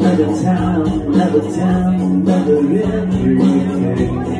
Another town, another town, another everything.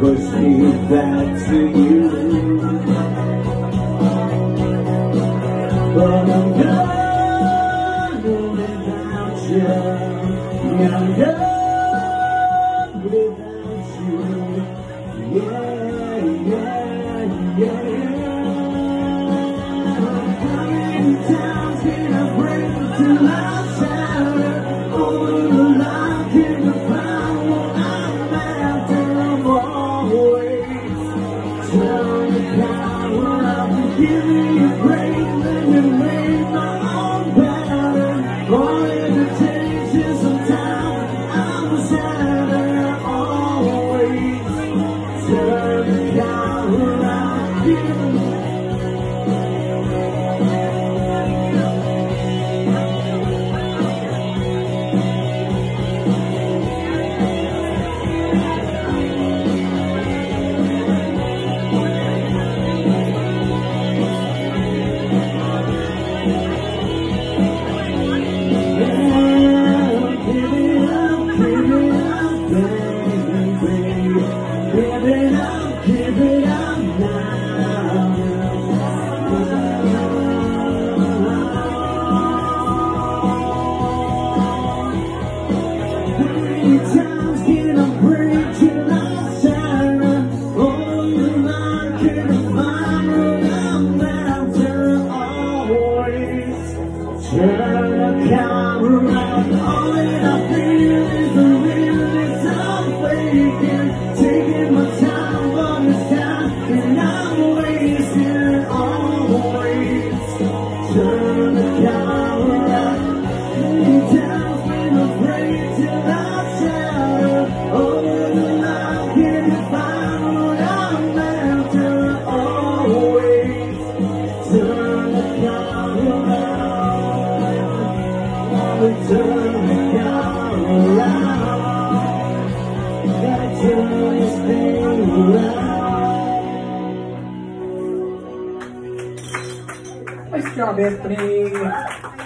pushing back to you. you. Turn the camera around all in all? nice job, Anthony.